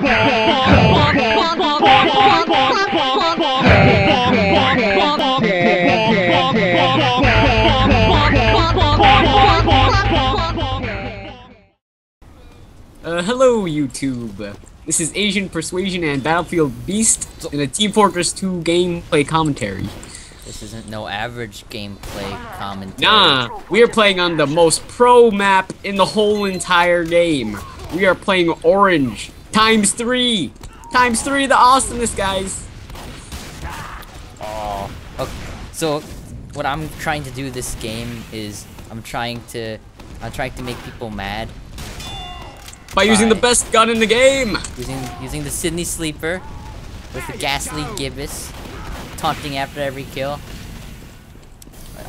Uh, hello YouTube. This is Asian Persuasion and Battlefield Beast in a Team Fortress 2 gameplay commentary. This isn't no average gameplay commentary. Nah, we are playing on the most pro map in the whole entire game. We are playing Orange times three, times three the awesomeness, guys. Oh. Okay. So, what I'm trying to do this game is I'm trying to I'm trying to make people mad By using the best gun in the game. using using the Sydney Sleeper with the ghastly Gibus taunting after every kill.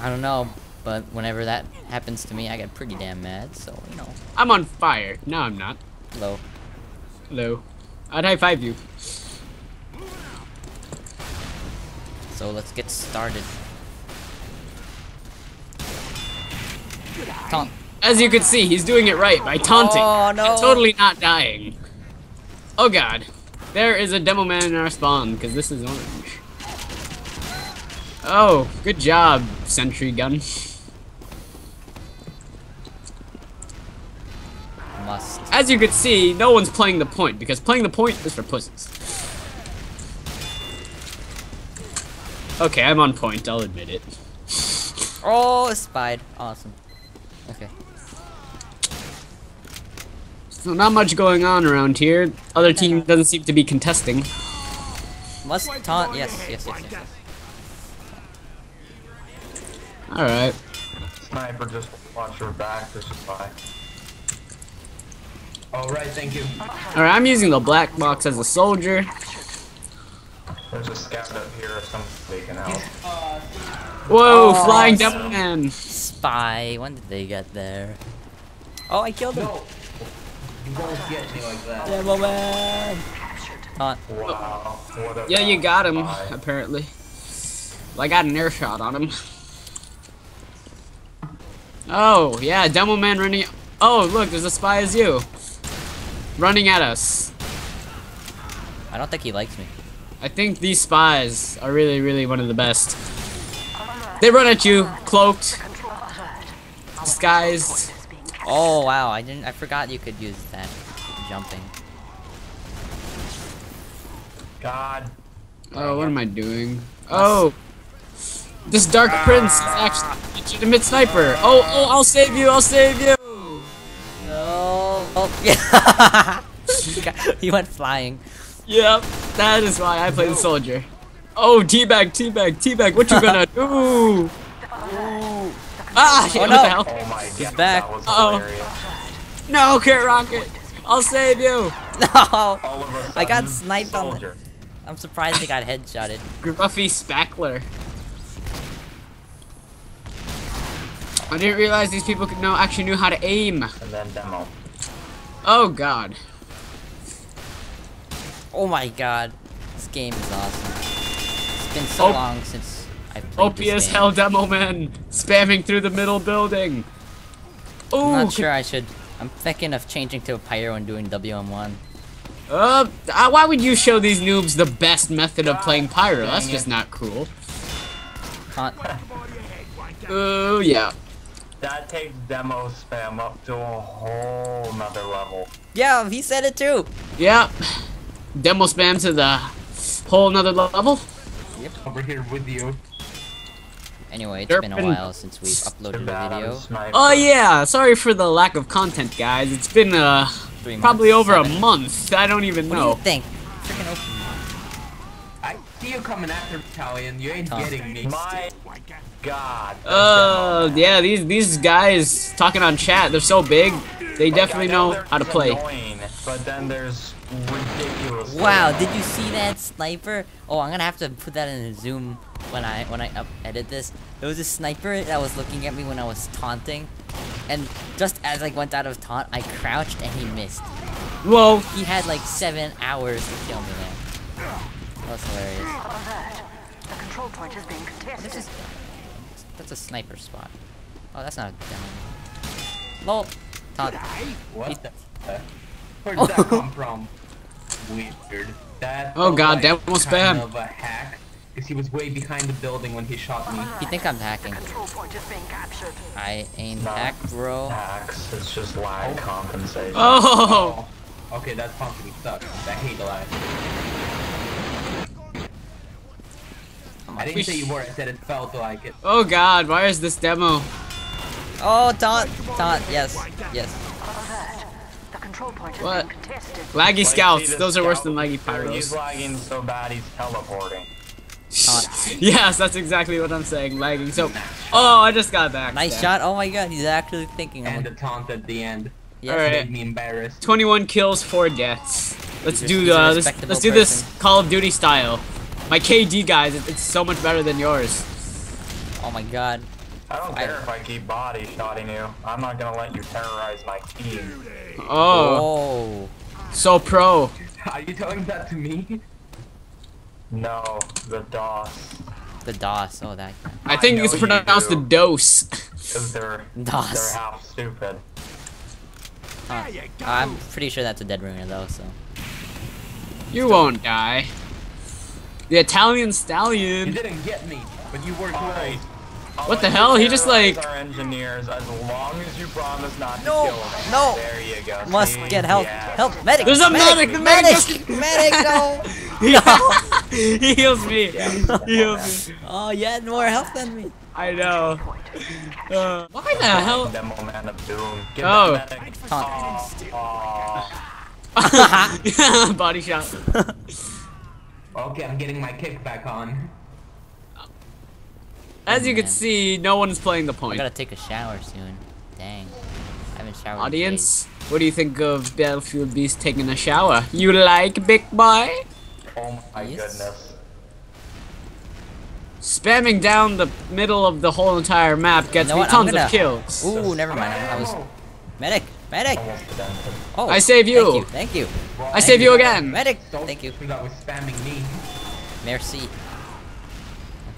I don't know, but whenever that happens to me, I get pretty damn mad. So you know, I'm on fire. No, I'm not. low. Hello. I'd high five you. So let's get started. Taunt. As you can see, he's doing it right by taunting. Oh, no. totally not dying. Oh god. There is a demo man in our spawn, because this is orange. Oh, good job, sentry gun. As you can see, no one's playing the point, because playing the point is for pussies. Okay, I'm on point, I'll admit it. Oh, spied. Awesome. Okay. So not much going on around here. Other team doesn't seem to be contesting. Must taunt. Yes, yes, yes, yes. Alright. Sniper, just watch your back, this is fine. Alright, thank you. Alright, I'm using the black box as a soldier. There's a scout up here or something taken out. Whoa, Oh, flying so- demo man. Spy. When did they get there? Oh, I killed him. You won't get me like that. Demo man. Taunt. Wow. What a Yeah, you got him, spy. apparently. Well, I got an air shot on him. Oh, yeah, demo man running. Oh, look, there's a spy as you. Running at us. I don't think he likes me. I think these spies are really, really one of the best. They run at you, cloaked, disguised. Oh wow, I didn't. I forgot you could use that jumping. God. Oh, what am I doing? Oh, this Dark Prince is actually a legitimate sniper. Oh, oh, I'll save you, I'll save you. No. Oh yeah. he, got, he went flying. Yep, that is why I play the soldier. Oh, teabag, teabag, teabag, what you gonna do? Ah, shit, Oh, what no. the hell? Oh my god. back. Uh-oh. hilarious. No, Carrot Rocket, I'll save you. No. All of a sudden, I got sniped on the- I'm surprised they got headshotted. Gruffy Spackler. I didn't realize these people could know actually knew how to aim. And then demo. Oh god. Oh my god, this game is awesome. It's been so Oh. long since I played OP this as game. hell demo man spamming through the middle building. I'm not sure I should. I'm thinking of changing to a pyro and doing WM1. Uh, uh, why would you show these noobs the best method of playing Pyro? That's just not cool. Oh, yeah. That takes demo spam up to a whole nother level. Yeah, he said it too. Yeah. Demo spam to the whole nother level. Yep. Over here with you. Anyway, it's been a while since we've uploaded a video. Oh, yeah. Sorry for the lack of content, guys. It's been, uh, Three months, probably over seven. a month. I don't even What do know. you think? Freaking open. I see you coming after me, Italian. You ain't Tom. getting me. My god. that Uh, yeah, these these guys talking on chat, they're so big, they definitely Like, I know how to play. Annoying, but then there's ridiculous. Wow, did you see that sniper? Oh, I'm gonna have to put that in a zoom when I when I up edit this. There was a sniper that was looking at me when I was taunting, and just as I went out of taunt, I crouched and he missed. Whoa, He had like seven hours to kill me there. That was hilarious. Alert. The control point is being contested. This is that's a sniper spot. Oh, that's not a demo. Lol. Taunt. What the? Where did that come from? weird. That Oh god, like demo kind spam. of a hack, because he was way behind the building when he shot me. You think I'm hacking? Control point is being captured. I ain't Nah. hack, bro. Hacks, it's just lag compensation. Oh! Okay, that company sucks. I hate the lag. I didn't say you were. I said it felt like it. Oh god, why is this demo? Oh, taunt, taunt. Yes, yes. Alert. The control point is What? contested. Laggy scouts, those are worse than laggy pyros. He's pyros. lagging so bad he's teleporting. Taunt. yes, that's exactly what I'm saying, lagging. So, oh, I just got back. Nice shot. Oh my god, he's actually thinking. And the taunt at the end yes. Alright. made me embarrassed. 21 kills, 4 deaths. Let's He's do uh, this, respectable let's do this. Call of Duty style. My KD guys, it's so much better than yours. Oh my god. I don't I- care if I keep body shotting you. I'm not gonna let you terrorize my team. Oh, Oh. so pro. Are you telling that to me? No, the DOS. The DOS. Oh, that guy. I think know it's you pronounced the do. dose. Because they're, DOS. they're half stupid. Huh. I'm pretty sure that's a dead ringer though. So. you won't die. The Italian stallion. You stallion. didn't get me, but you were Alright. close. I'll What the hell? He just, like- our engineers as long as you promise not to No, kill them. no. There you go. Must See? get help. Yeah. Help, medic. There's a medic, the medic medic. medic, no. he heals me. He heals me. Oh, you had more health than me. I know. Point is being captured. Uh, why the hell? Demo man of doom. Get Oh. that medic. Taunt. Aw, Body shot. Okay, I'm getting my kick back on. As you can oh, see, no one's playing the point. I gotta take a shower soon. Dang. I haven't showered. in Audience, what do you think of Battlefield Beast taking a shower? You like, big boy? oh my Yes. goodness. Spamming down the middle of the whole entire map gets You know me what, tons gonna- of kills. days. Ooh, never mind. I was oh. medic. Medic. Oh, I save you. Thank you. Thank you. I save you again. Medic. So Thank you. That was spamming me. Merci.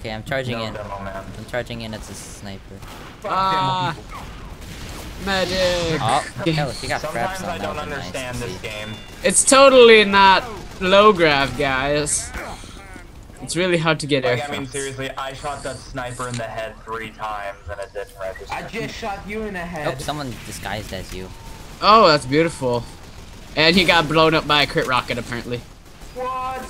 Okay, I'm charging No in. demo man. I'm charging in as a sniper. Ah. demo people. Medic. Oh, hell, he got Sometimes preps I don't that. Nice understand to this game. It's totally not low grav, guys. It's really hard to get Like, air I mean, seriously, I shot that sniper in the head three times and it didn't register. I just shot you in the Oh, head. someone disguised as you. Oh, that's beautiful. And he got blown up by a crit rocket, apparently. What?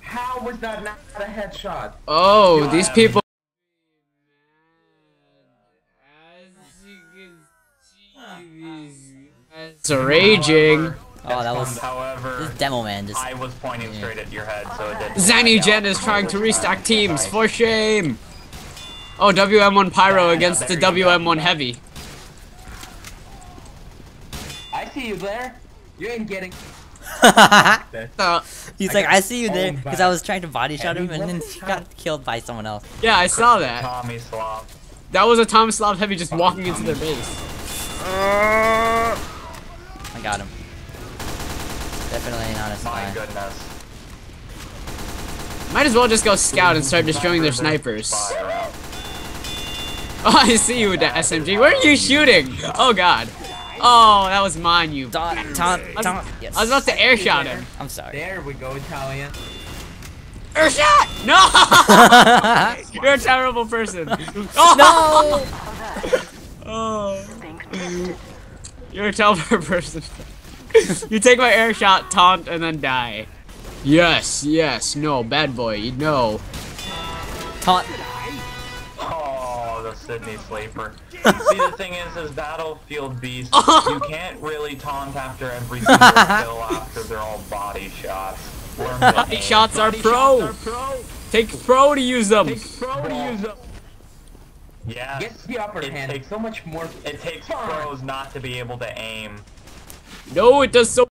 How was that not a headshot? Oh, these people. It's raging. Oh, that was However, this demo man. Just I was pointing Yeah. straight at your head, so it didn't. Zanugen is trying to restack teams. For shame. Oh, WM1 Pyro against the WM1 Heavy. I see you there. You ain't getting. Uh, He's I like, I see you there, because I was trying to body shot him, and then he got killed by someone else. yeah, I saw that. Tommy Slop. That was a Tomislav Heavy just walking into their base. I got him. Definitely not a My goodness. Might as well just go scout and start destroying their snipers. Oh, I see you with that SMG. Where are you shooting? Oh god. Oh, that was mine, you. Taunt, taunt, I was. Yes. I was about to air shot him. I'm sorry. There we go, Italian. Air shot! No! You're a terrible person. Oh! no! Oh, you're a terrible person. you take my air shot, taunt, and then die. Yes, yes, no, bad boy, no. Taunt. The Sydney sleeper. See, the thing is, is Battlefield Beast, you can't really taunt after every single kill after they're all body shots. Body shots are pro. Take pro to use them. Yeah. Get the upper It hand. takes- so much more. It takes pros not to be able to aim. No, it does so